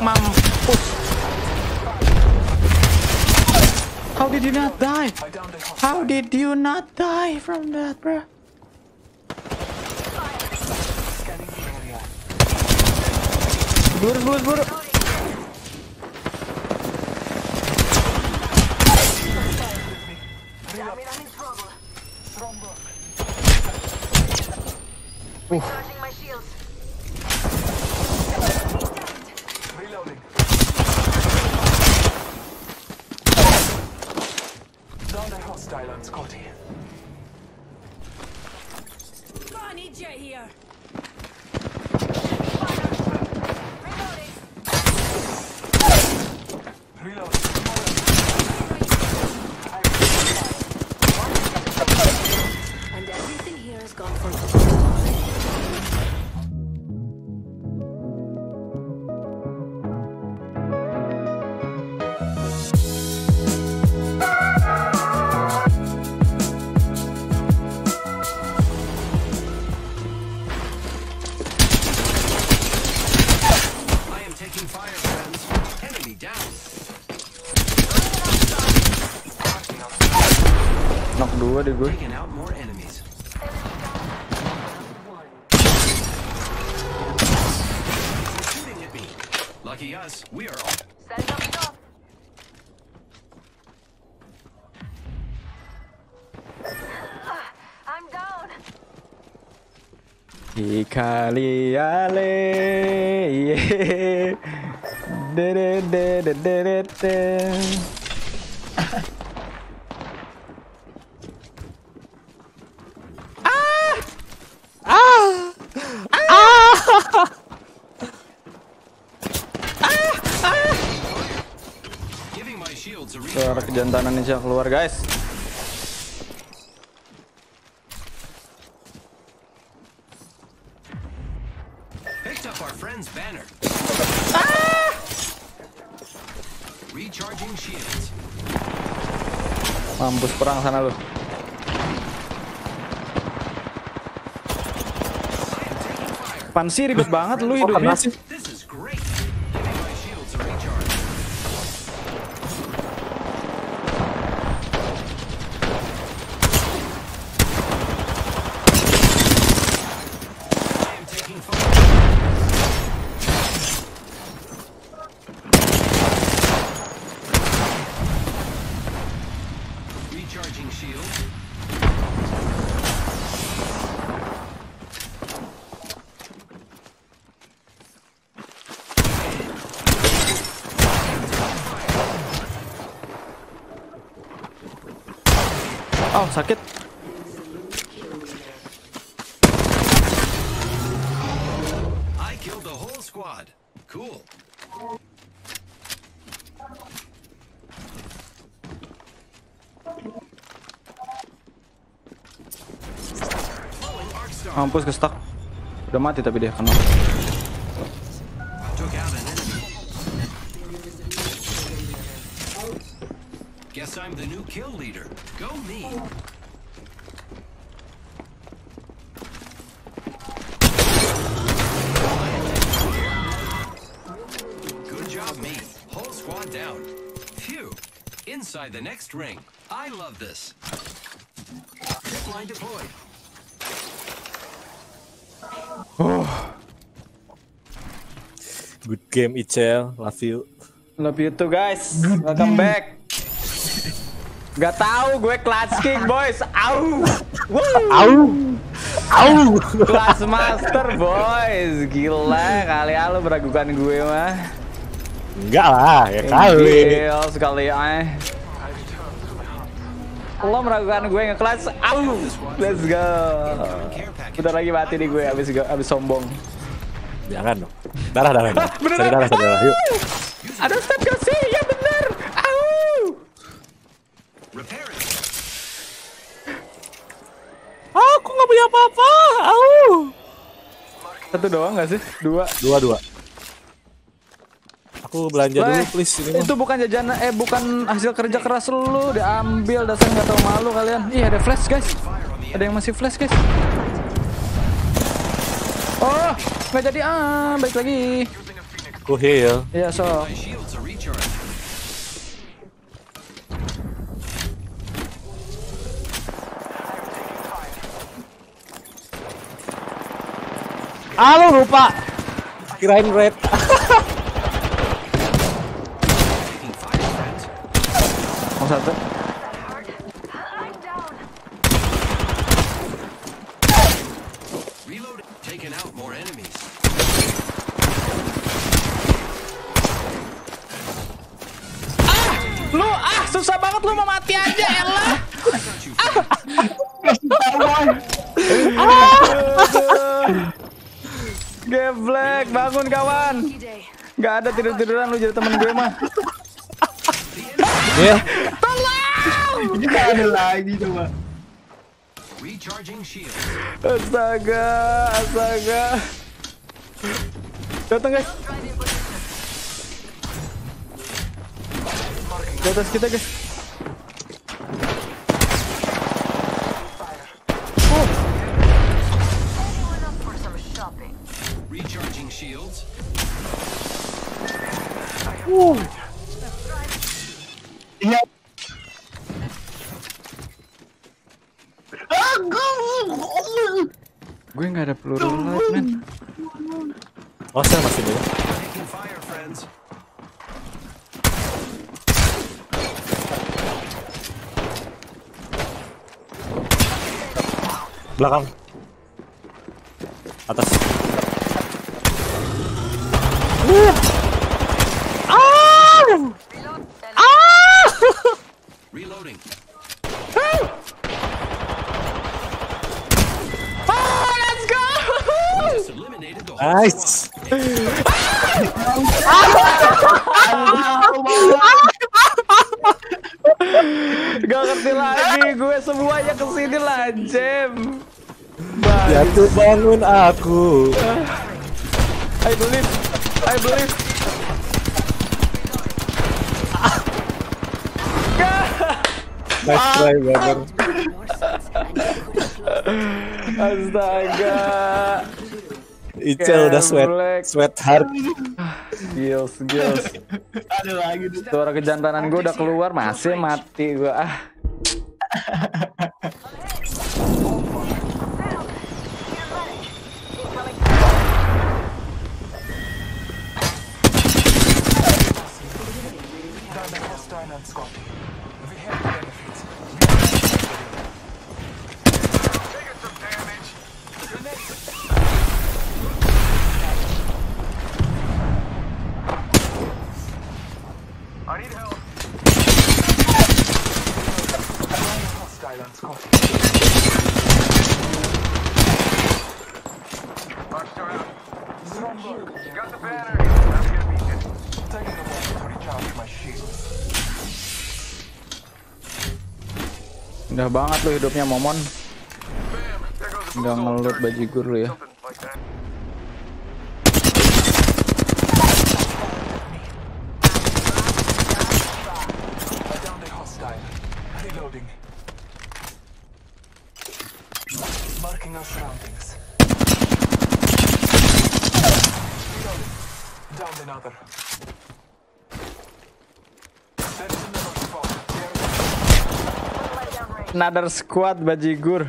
mampus. How did you not die? How did you not die from that, bro? Buru, buru, buru. Recharging my shields. Reloading. Down a hostile on Scotty. Bonnie J here. Lucky us, we are all... Up. I'm down. Ikali Did it, did it, did it, did it. A Suara recharge. kejantanan ninja keluar guys. Picked up our friend's banner. Recharging shields. Mampus perang sana lu. I am taking fire. Pan sih ribet banget lu hidupnya. sih? Oh sakit. I killed the whole squad. Cool. Mampus ke stuck. Udah mati tapi dia kena. Guess I'm the new kill leader. Go me. Good job, me. Whole squad down. Phew. Inside the next ring. I love this. Zip line deployed. Good game Icel, love you. Love you too guys. Welcome back. Gak tahu gue clutch kick boys. Au. Woo. Au. Au. Class master boys. Gila kali ya lu meragukan gue mah. Enggak lah, ya kali. Gila sekali eh. Lo meragukan gue nge-clutch. Au. Let's go. Bentar lagi mati nih gue abis abis sombong. Jangan dong. Darah darah. darah. beneran? Darah, cari darah. Yuk. Ada step punya apa-apa. Au. Satu doang gak sih? Dua. Dua dua. Aku belanja dulu please ini mah. Itu bukan jajan eh bukan hasil kerja keras lu, diambil dasar nggak tahu malu kalian. Ih, ada flash, guys. Ada yang masih flash, guys. Oh, nggak jadi ah, balik lagi. Aku heal. Iya, so. Ah, lu lupa. Kirain red. Mau satu. Reloading. Taking out more enemies. Lu ah susah banget lu mau mati aja elah. Geblek, bangun kawan. Gak ada tidur-tiduran lu jadi temen gue mah. Ya. ada lagi coba. Astaga, astaga. Datang guys. Di atas kita guys. Gue nggak ada peluru light men. Oh, saya masih dulu. Belakang. Atas. Reloading. Oh, let's go! Just eliminated the whole Nice. Gak ngerti lagi, gue semuanya ke sini lah, Jem. Jatuh bangun aku. I believe, I believe. Nice try, brother. Astaga. Icel udah sweat, sweat hard. Gils, gils. Ada lagi tuh. Suara kejantanan gue udah keluar, masih mati gue. Ah, udah banget lu hidupnya Momon. Udah ngelut bajigur lu ya. The hostile. Reloading. Marking our surroundings. Reloading. Down another. There is another squad. There Another squad bajigur.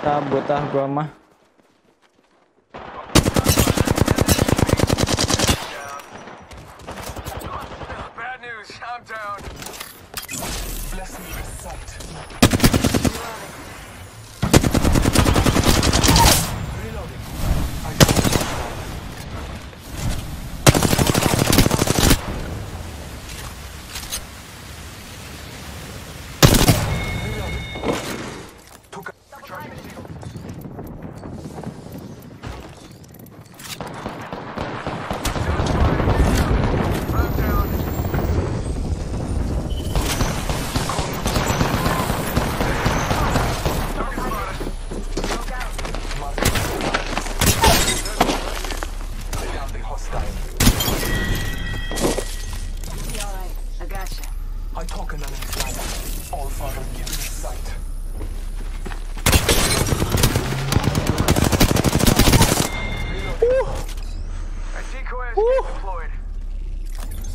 Cabut ah gua mah.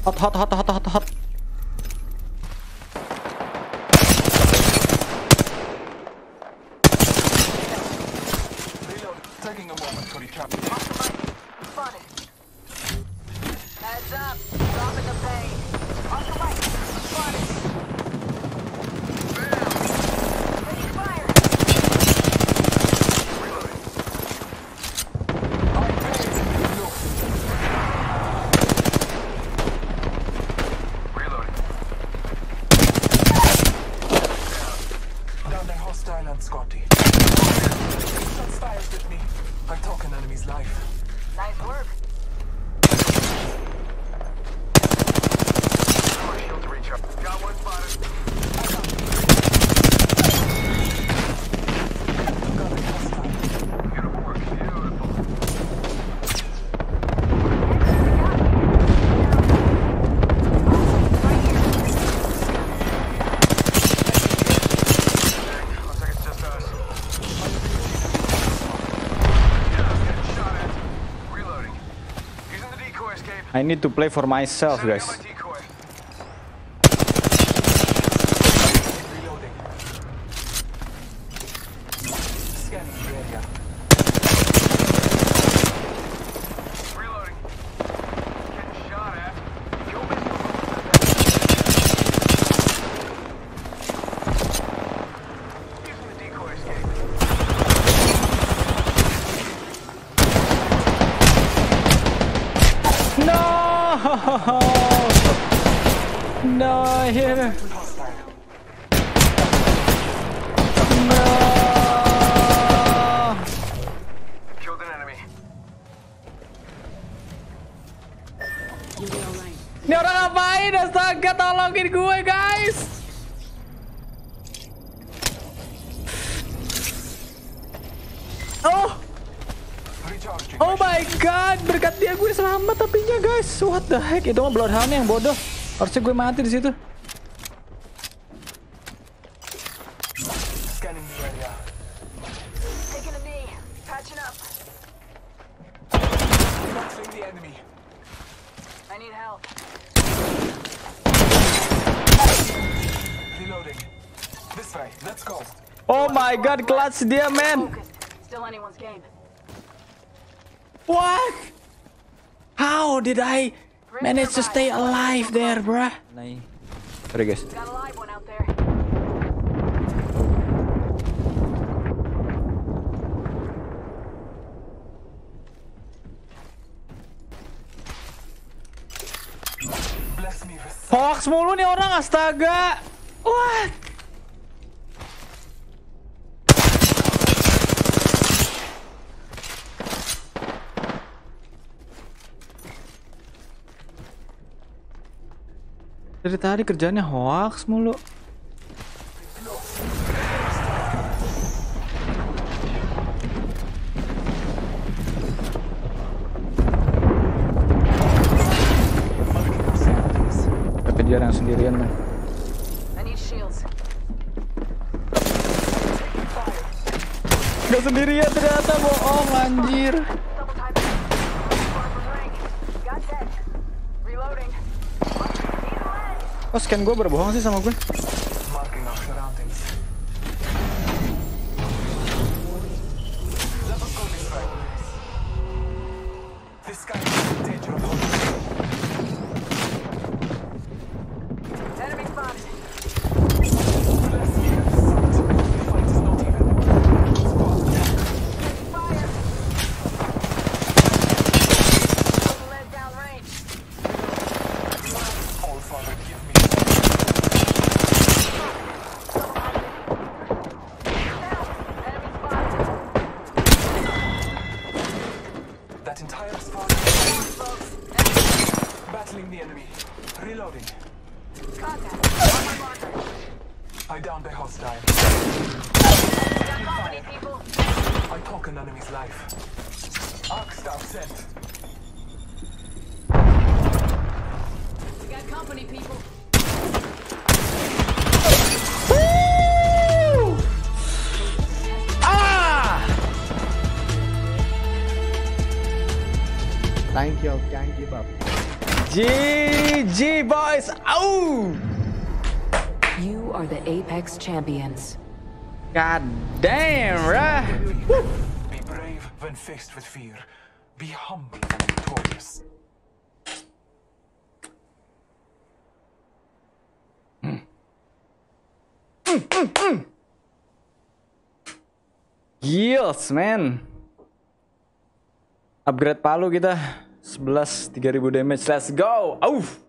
هط هط هط هط هط هط I need to play for myself, guys. Ini orang ngapain? Astaga, tolongin gue, guys! Oh! Oh my god, berkat dia gue selamat tapinya guys. What the heck? Itu mah Bloodhound yang bodoh. Harusnya gue mati di situ. Scanning the area. Taking a knee. Patching up. Boxing the enemy. I need help. Reloading. This way. Let's go. Oh my god, clutch dia, man. Focused. Still anyone's game. What? How did I manage to stay alive there, bruh? Sorry guys. Got a live one out there. Hoax mulu nih orang, astaga. What? Dari tadi kerjanya hoax mulu. Yang sendirian shields. Gak sendirian ternyata bohong anjir. Oh scan gue berbohong sih sama gue. Battling the enemy. Reloading. Contact. On my marker. I downed a hostile. Got company, people. I took an enemy's life. Arc star sent. We got company, people. Ah! Thank you, thank you, Bab. GG boys. Au. You are the Apex champions. God damn, bruh. Be brave when faced with fear. Be humble when victorious. Hmm. Hmm, hmm, yes, man. Upgrade palu kita. 11 3000 damage. Let's go. Auf.